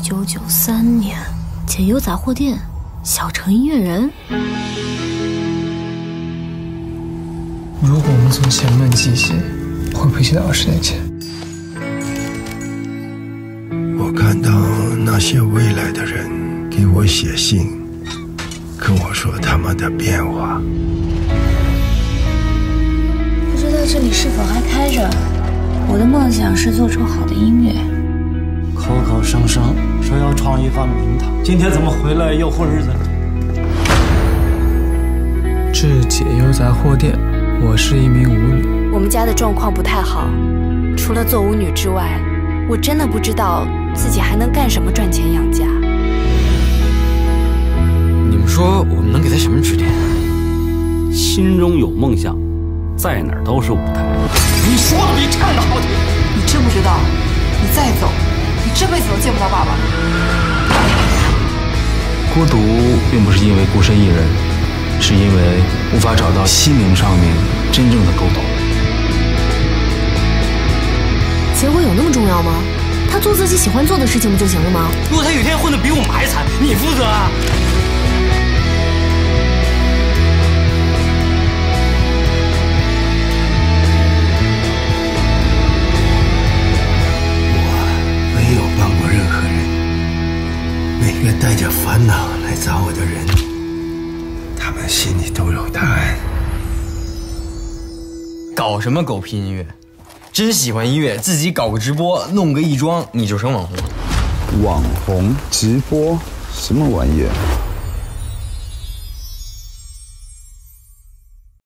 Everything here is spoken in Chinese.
九九三年，解忧杂货店，小城音乐人。如果我们从前面记起，会不会记到二十年前？我看到那些未来的人给我写信，跟我说他们的变化。不知道这里是否还开着？我的梦想是做出好的音乐。口口声声说要创一番名堂，今天怎么回来又混日子了？致解忧杂货店，我是一名舞女。我们家的状况不太好，除了做舞女之外，我真的不知道自己还能干什么赚钱养家。你们说我们能给他什么指点？心中有梦想，在哪儿都是舞台。你说的比唱的好听。你知不知道？你再走，辈子都见不到爸爸。孤独并不是因为孤身一人，是因为无法找到心灵上面真正的沟通。结婚有那么重要吗？他做自己喜欢做的事情不就行了吗？如果他有一天混得比我们还惨，你负责啊？着烦恼来找我的人，他们心里都有答案。搞什么狗屁音乐？真喜欢音乐，自己搞个直播，弄个亦庄，你就成网红。网红直播什么玩意儿？